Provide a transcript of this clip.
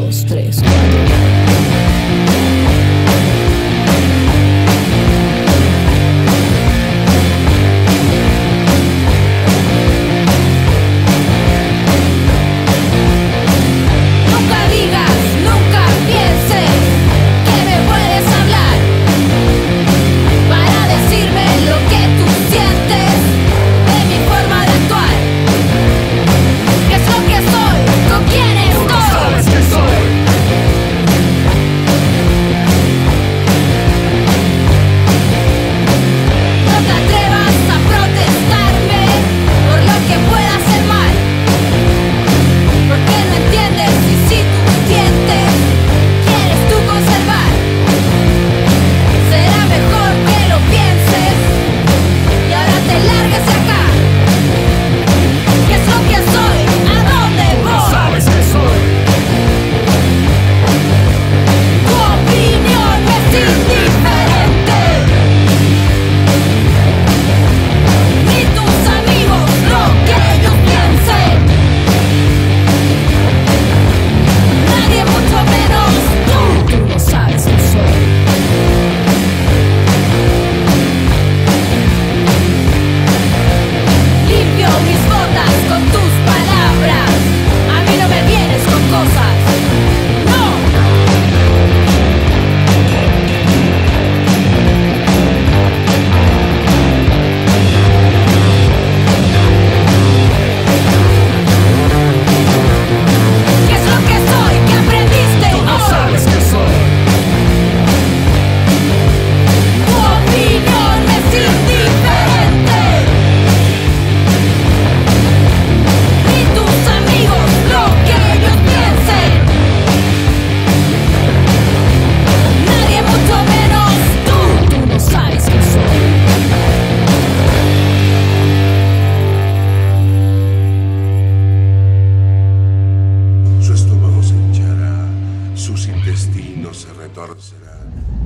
dos, tres, cuatro. my daughter said, uh,